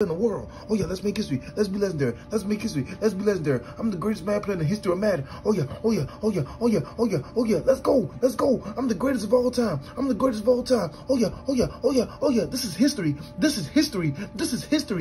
in the world. Oh yeah, let's make history. Let's be legendary. Let's make history. Let's be legendary. I'm the greatest mad player in the history of Madden. Oh yeah, oh yeah, oh yeah, oh yeah, oh yeah, oh yeah. Let's go. Let's go. I'm the greatest of all time. I'm the greatest of all time. Oh yeah, oh yeah, oh yeah, oh yeah. This is history. This is history. This is history.